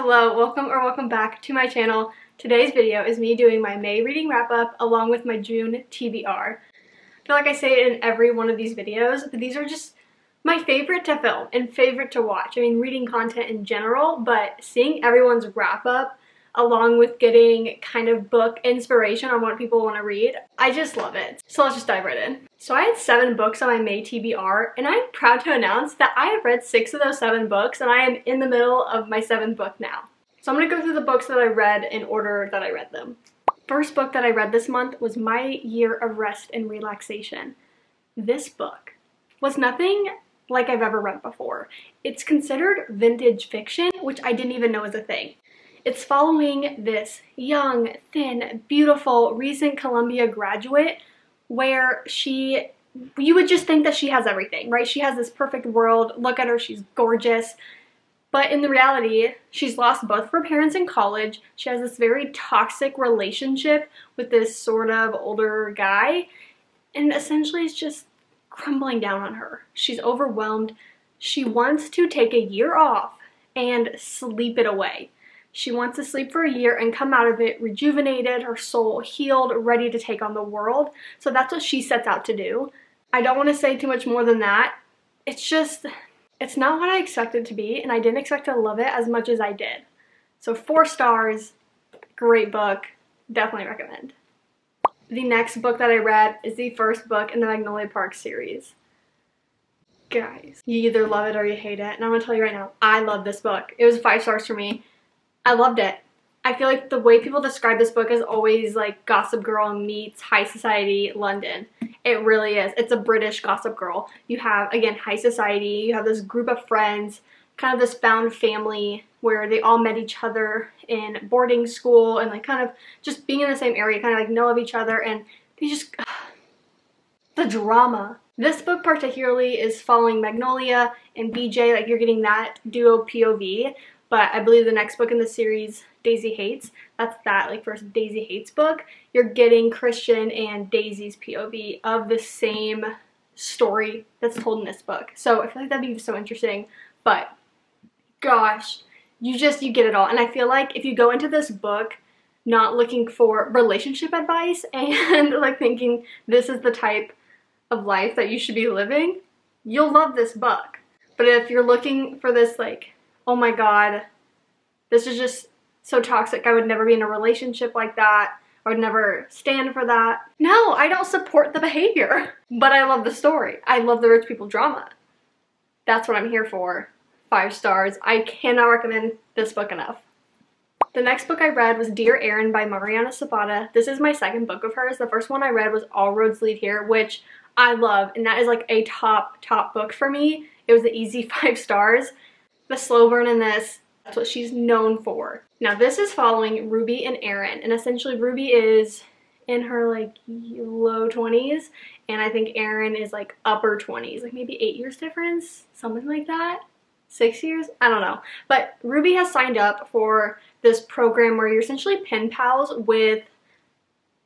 Hello, welcome or welcome back to my channel. Today's video is me doing my May reading wrap up along with my June TBR. I feel like I say it in every one of these videos, but these are just my favorite to film and favorite to watch. I mean, reading content in general, but seeing everyone's wrap up along with getting kind of book inspiration on what people want to read. I just love it. So let's just dive right in. So I had seven books on my May TBR, and I'm proud to announce that I have read six of those seven books, and I am in the middle of my seventh book now. So I'm going to go through the books that I read in order that I read them. First book that I read this month was My Year of Rest and Relaxation. This book was nothing like I've ever read before. It's considered vintage fiction, which I didn't even know was a thing. It's following this young, thin, beautiful, recent Columbia graduate where she, you would just think that she has everything, right? She has this perfect world. Look at her, she's gorgeous. But in the reality, she's lost both of her parents in college. She has this very toxic relationship with this sort of older guy. And essentially, it's just crumbling down on her. She's overwhelmed. She wants to take a year off and sleep it away. She wants to sleep for a year and come out of it rejuvenated, her soul healed, ready to take on the world. So that's what she sets out to do. I don't want to say too much more than that. It's just, it's not what I expected to be, and I didn't expect to love it as much as I did. So, four stars, great book, definitely recommend. The next book that I read is the first book in the Magnolia Park series. Guys, you either love it or you hate it, and I'm gonna tell you right now, I love this book. It was five stars for me. I loved it. I feel like the way people describe this book is always like Gossip Girl meets High Society London. It really is. It's a British Gossip Girl. You have, again, High Society. You have this group of friends, kind of this found family where they all met each other in boarding school and like kind of just being in the same area, kind of like know of each other and they just, the drama. This book particularly is following Magnolia and BJ, like you're getting that duo POV, but I believe the next book in the series, Daisy Haites, that's that like first Daisy Haites book. You're getting Christian and Daisy's POV of the same story that's told in this book. So I feel like that'd be so interesting. But gosh, you just you get it all. And I feel like if you go into this book not looking for relationship advice and like thinking this is the type of life that you should be living, you'll love this book. But if you're looking for this like oh my god, this is just so toxic. I would never be in a relationship like that. I would never stand for that. No, I don't support the behavior, but I love the story. I love the rich people drama. That's what I'm here for. Five stars. I cannot recommend this book enough. The next book I read was Dear Aaron by Mariana Zapata. This is my second book of hers. The first one I read was All Roads Lead Here, which I love, and that is like a top, top book for me. It was the easy five stars the slow burn in this. That's what she's known for. Now this is following Ruby and Aaron and essentially Ruby is in her like low 20s and I think Aaron is like upper 20s, like maybe eight years difference, something like that. Six years? I don't know. But Ruby has signed up for this program where you're essentially pen pals with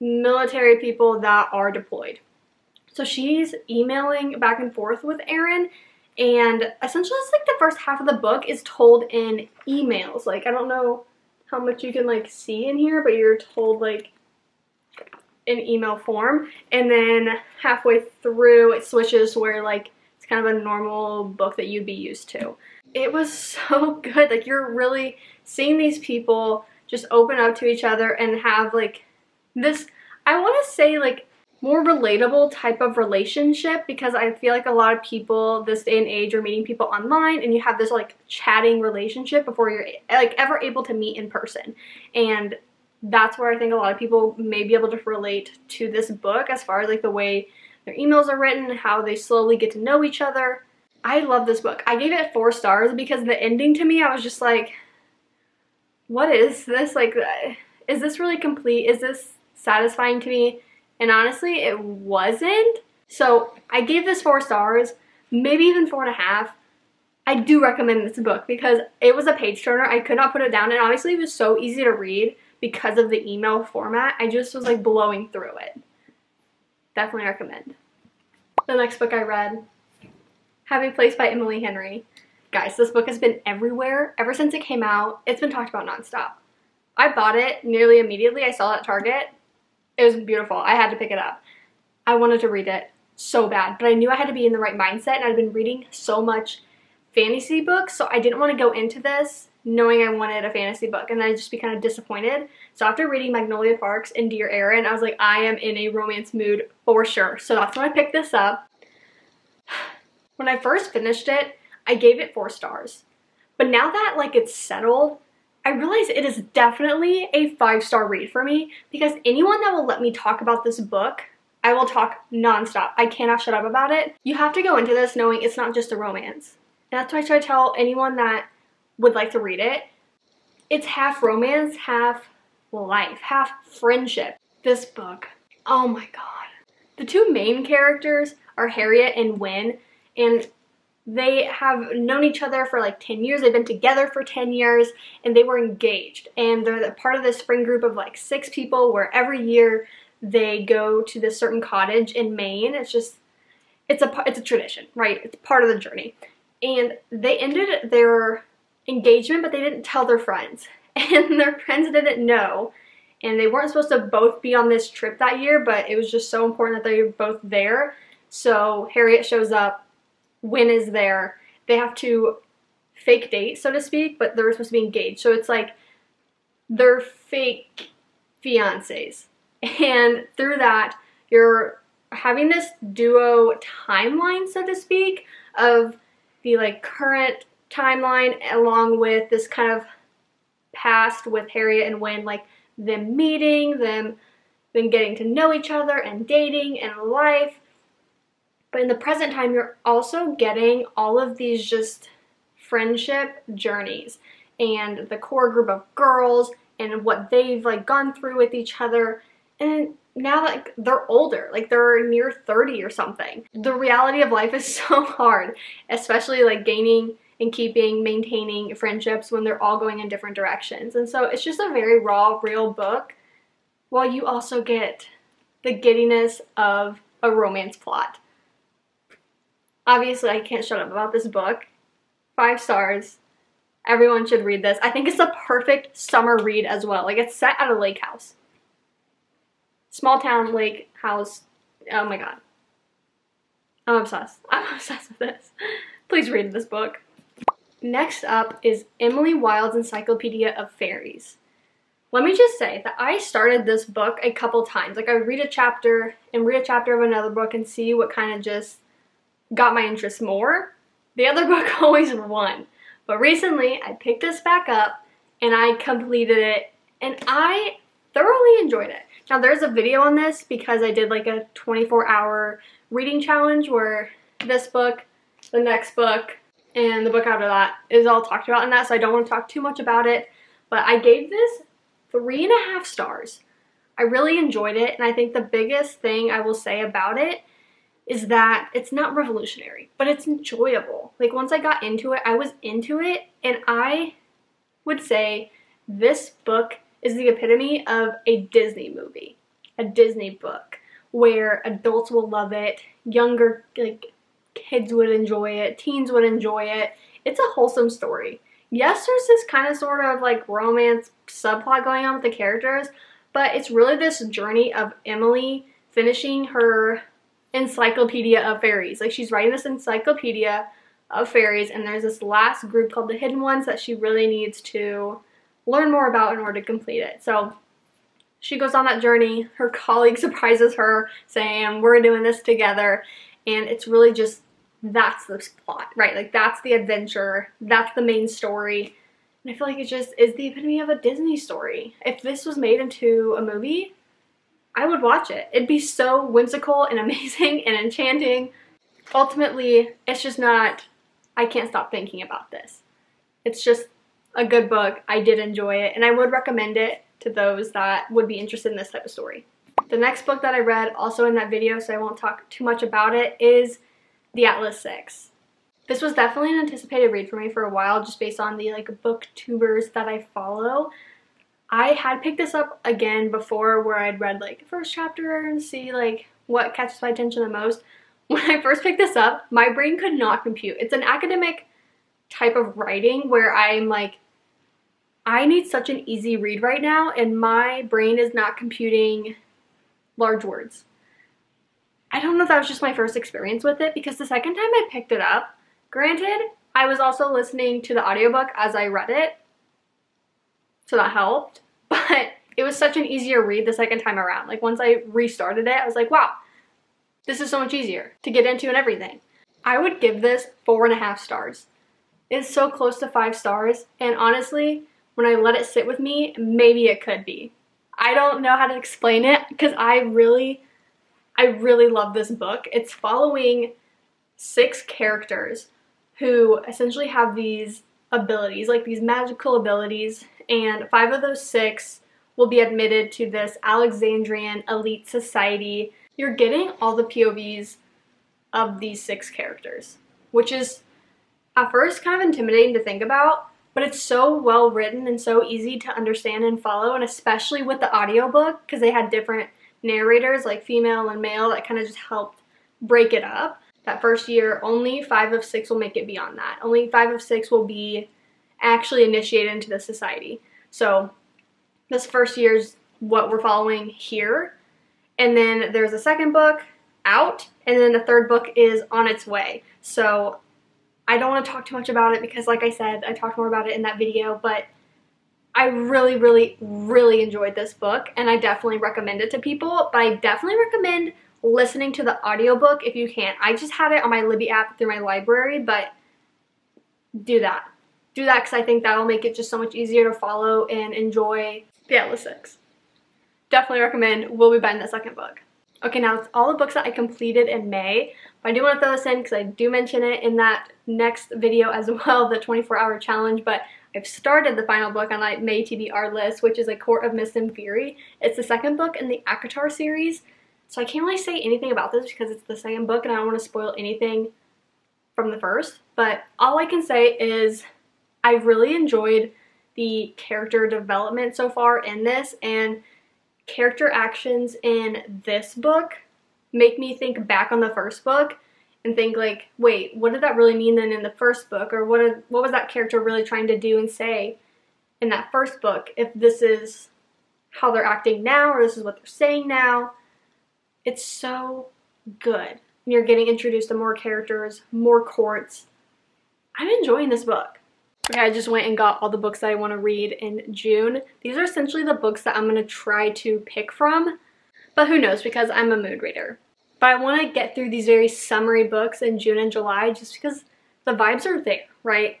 military people that are deployed. So she's emailing back and forth with Aaron and essentially it's like the first half of the book is told in emails. Like I don't know how much you can like see in here, but you're told like in email form. And then halfway through it switches where like it's kind of a normal book that you'd be used to. It was so good. Like you're really seeing these people just open up to each other and have like this I want to say like more relatable type of relationship because I feel like a lot of people this day and age are meeting people online and you have this like chatting relationship before you're like ever able to meet in person. And that's where I think a lot of people may be able to relate to this book as far as like the way their emails are written, how they slowly get to know each other. I love this book. I gave it four stars because the ending to me, I was just like, what is this? Like, is this really complete? Is this satisfying to me? And honestly, it wasn't. So I gave this four stars, maybe even four and a half. I do recommend this book because it was a page turner. I could not put it down and obviously it was so easy to read because of the email format. I just was like blowing through it. Definitely recommend. The next book I read, Happy Place by Emily Henry. Guys, this book has been everywhere ever since it came out. It's been talked about nonstop. I bought it nearly immediately. I saw it at Target. It was beautiful. I had to pick it up. I wanted to read it so bad, but I knew I had to be in the right mindset and I'd been reading so much fantasy books, so I didn't want to go into this knowing I wanted a fantasy book and I'd just be kind of disappointed. So after reading Magnolia Parks and Dear Aaron, I was like, I am in a romance mood for sure. So that's when I picked this up. When I first finished it, I gave it four stars. But now that like it's settled, I realize it is definitely a five-star read for me because anyone that will let me talk about this book, I will talk nonstop. I cannot shut up about it. You have to go into this knowing it's not just a romance. And that's why I try to tell anyone that would like to read it. It's half romance, half life, half friendship. This book, oh my god. The two main characters are Harriet and Win, and they have known each other for like 10 years. They've been together for 10 years and they were engaged. And they're part of this friend group of like six people where every year they go to this certain cottage in Maine. It's just, it's a, it's a tradition, right? It's part of the journey. And they ended their engagement, but they didn't tell their friends. And their friends didn't know. And they weren't supposed to both be on this trip that year, but it was just so important that they were both there. So Harriet shows up Win is there. They have to fake date, so to speak, but they're supposed to be engaged. So it's like they're fake fiancés. And through that, you're having this duo timeline, so to speak, of the like current timeline along with this kind of past with Harriet and Win, like them meeting, them then getting to know each other and dating and life but in the present time, you're also getting all of these just friendship journeys and the core group of girls and what they've like gone through with each other. And now like they're older, like they're near 30 or something. The reality of life is so hard, especially like gaining and keeping, maintaining friendships when they're all going in different directions. And so it's just a very raw, real book while you also get the giddiness of a romance plot. Obviously, I can't shut up about this book. Five stars. Everyone should read this. I think it's a perfect summer read as well. Like, it's set at a lake house. Small town lake house. Oh my god. I'm obsessed. I'm obsessed with this. Please read this book. Next up is Emily Wilde's Encyclopedia of Faeries. Let me just say that I started this book a couple times. Like I read a chapter and read a chapter of another book and see what kind of just got my interest more. The other book always won. But recently I picked this back up and I completed it and I thoroughly enjoyed it. Now there's a video on this because I did like a 24 hour reading challenge where this book, the next book, and the book after that is all talked about in that so I don't want to talk too much about it. But I gave this three and a half stars. I really enjoyed it and I think the biggest thing I will say about it is that it's not revolutionary, but it's enjoyable. Like once I got into it, I was into it and I would say this book is the epitome of a Disney movie, a Disney book where adults will love it, younger like kids would enjoy it, teens would enjoy it. It's a wholesome story. Yes, there's this kind of sort of like romance subplot going on with the characters, but it's really this journey of Emily finishing her encyclopedia of fairies. Like she's writing this encyclopedia of fairies and there's this last group called the Hidden Ones that she really needs to learn more about in order to complete it. So she goes on that journey. Her colleague surprises her saying, we're doing this together. And it's really just, that's the plot, right? Like that's the adventure. That's the main story. And I feel like it just is the epitome of a Disney story. If this was made into a movie, I would watch it. It'd be so whimsical and amazing and enchanting. Ultimately, it's just not, I can't stop thinking about this. It's just a good book. I did enjoy it and I would recommend it to those that would be interested in this type of story. The next book that I read, also in that video, so I won't talk too much about it, is The Atlas Six. This was definitely an anticipated read for me for a while, just based on the like booktubers that I follow. I had picked this up again before where I'd read like the first chapter and see like what catches my attention the most. When I first picked this up, my brain could not compute. It's an academic type of writing where I'm like, I need such an easy read right now, and my brain is not computing large words. I don't know if that was just my first experience with it because the second time I picked it up, granted, I was also listening to the audiobook as I read it, so that helped, but it was such an easier read the second time around. Like once I restarted it, I was like, wow, this is so much easier to get into and everything. I would give this four and a half stars. It's so close to five stars, and honestly, when I let it sit with me, maybe it could be. I don't know how to explain it because I really, I really love this book. It's following six characters who essentially have these abilities, like these magical abilities, and five of those six will be admitted to this Alexandrian elite society. You're getting all the POVs of these six characters, which is at first kind of intimidating to think about, but it's so well written and so easy to understand and follow, and especially with the audiobook, because they had different narrators, like female and male, that kind of just helped break it up. That first year, only five of six will make it beyond that. Only five of six will be actually initiated into the society. So this first year is what we're following here. And then there's a second book out, and then the third book is on its way. So I don't want to talk too much about it because, like I said, I talked more about it in that video, but I really, really, really enjoyed this book and I definitely recommend it to people, but I definitely recommend listening to the audiobook if you can. I just had it on my Libby app through my library, but do that. Do that because I think that'll make it just so much easier to follow and enjoy the Atlas 6. Definitely recommend We'll Be Buying the second book. Okay, now it's all the books that I completed in May. But I do want to throw this in because I do mention it in that next video as well, the 24 hour challenge. But I've started the final book on my May TBR list, which is A Court of Mist and Fury. It's the second book in the ACOTAR series. So I can't really say anything about this because it's the second book and I don't want to spoil anything from the first. But all I can say is I really enjoyed the character development so far in this and character actions in this book make me think back on the first book and think like, wait, what did that really mean then in the first book? Or what, what was that character really trying to do and say in that first book if this is how they're acting now or this is what they're saying now? It's so good. You're getting introduced to more characters, more courts. I'm enjoying this book. Okay, I just went and got all the books that I want to read in June. These are essentially the books that I'm going to try to pick from, but who knows because I'm a mood reader. But I want to get through these very summary books in June and July just because the vibes are there, right?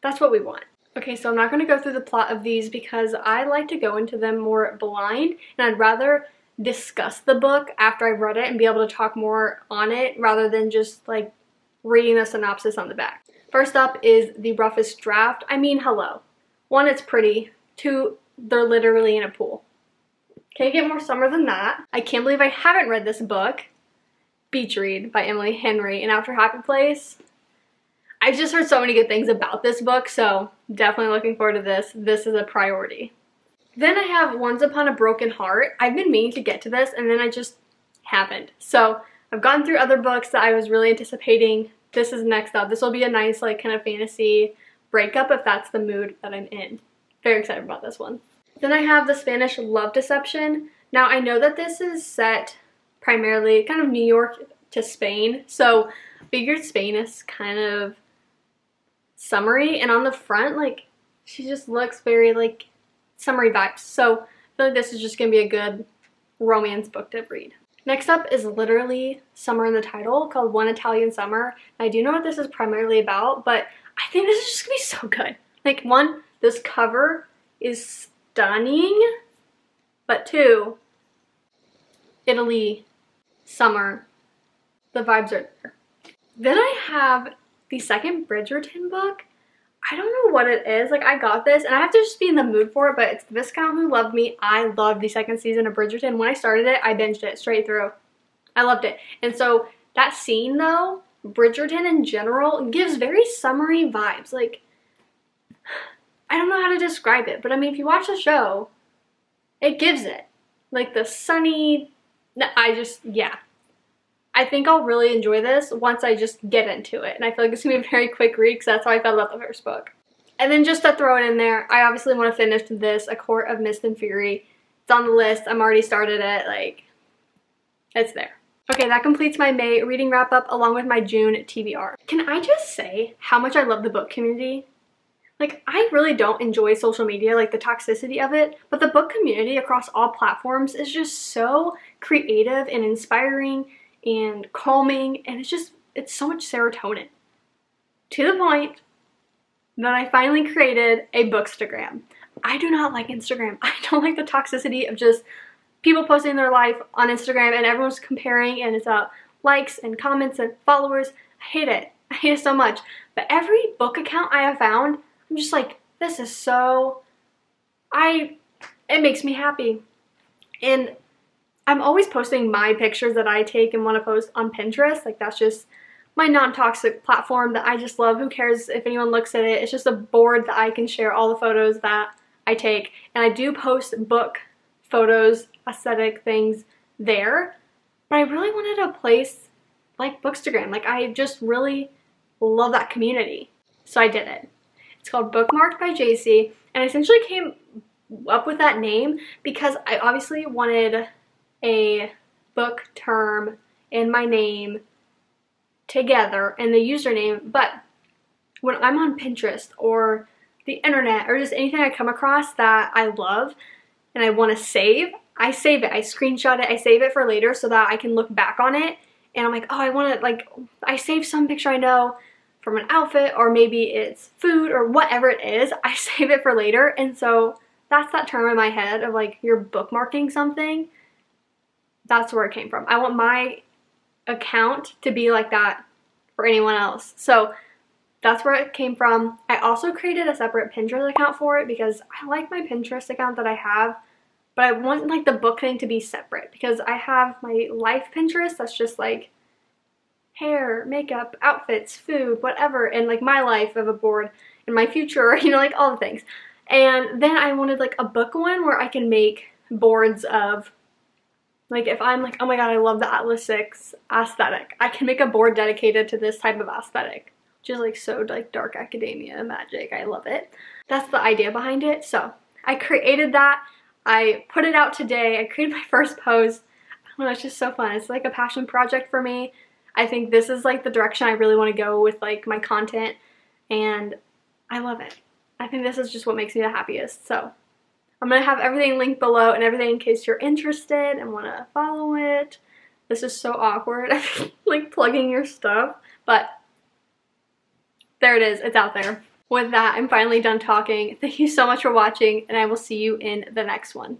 That's what we want. Okay, so I'm not going to go through the plot of these because I like to go into them more blind and I'd rather discuss the book after I've read it and be able to talk more on it rather than just like reading the synopsis on the back. First up is the roughest draft. I mean, hello. One, it's pretty. Two, they're literally in a pool. Can't get more summer than that. I can't believe I haven't read this book. Beach Read by Emily Henry and After Happy Place. I've just heard so many good things about this book, so definitely looking forward to this. This is a priority. Then I have Once Upon a Broken Heart. I've been meaning to get to this and then I just haven't. So I've gone through other books that I was really anticipating this is next up. This will be a nice like kind of fantasy breakup if that's the mood that I'm in. Very excited about this one. Then I have the Spanish Love Deception. Now I know that this is set primarily kind of New York to Spain, so figured Spain is kind of summery and on the front like she just looks very like summery vibes. So I feel like this is just gonna be a good romance book to read. Next up is literally Summer in the title called One Italian Summer. I do know what this is primarily about, but I think this is just gonna be so good. Like one, this cover is stunning, but two, Italy, summer, the vibes are there. Then I have the second Bridgerton book. I don't know what it is. Like, I got this, and I have to just be in the mood for it, but it's the Viscount Who Loved Me. I loved the second season of Bridgerton. When I started it, I binged it straight through. I loved it. And so, that scene, though, Bridgerton in general, gives very summery vibes. Like, I don't know how to describe it, but I mean, if you watch the show, it gives it. Like, the sunny... I just, yeah. I think I'll really enjoy this once I just get into it. And I feel like it's to be a very quick read because that's how I felt about the first book. And then just to throw it in there, I obviously want to finish this, A Court of Mist and Fury. It's on the list. I'm already started it. Like, it's there. Okay, that completes my May reading wrap up along with my June TBR. Can I just say how much I love the book community? Like, I really don't enjoy social media, like the toxicity of it, but the book community across all platforms is just so creative and inspiring and calming, and it's just, it's so much serotonin. To the point that I finally created a bookstagram. I do not like Instagram. I don't like the toxicity of just people posting their life on Instagram and everyone's comparing and it's about likes and comments and followers. I hate it. I hate it so much. But every book account I have found I'm just like, this is so, I, it makes me happy. And I'm always posting my pictures that I take and want to post on Pinterest. Like that's just my non-toxic platform that I just love. Who cares if anyone looks at it? It's just a board that I can share all the photos that I take. And I do post book photos, aesthetic things there. But I really wanted a place like Bookstagram. Like I just really love that community. So I did it. It's called Bookmarked by Jaycie, and I essentially came up with that name because I obviously wanted a book term and my name together and the username, but when I'm on Pinterest or the internet or just anything I come across that I love and I want to save, I save it. I screenshot it. I save it for later so that I can look back on it and I'm like, oh, I want to, like, I save some picture I know from an outfit or maybe it's food or whatever it is, I save it for later. And so that's that term in my head of like you're bookmarking something. That's where it came from. I want my account to be like that for anyone else. So that's where it came from. I also created a separate Pinterest account for it because I like my Pinterest account that I have, but I want like the book thing to be separate because I have my life Pinterest that's just like hair, makeup, outfits, food, whatever, and like my life of a board and my future, you know, like all the things. And then I wanted like a book one where I can make boards of like if I'm like, oh my god, I love the Atlas 6 aesthetic, I can make a board dedicated to this type of aesthetic, which is like so like dark academia magic. I love it. That's the idea behind it. So I created that. I put it out today. I created my first post. Oh, it's just so fun. It's like a passion project for me. I think this is like the direction I really want to go with like my content and I love it. I think this is just what makes me the happiest. So I'm going to have everything linked below and everything in case you're interested and want to follow it. This is so awkward, like plugging your stuff, but there it is. It's out there. With that, I'm finally done talking. Thank you so much for watching and I will see you in the next one.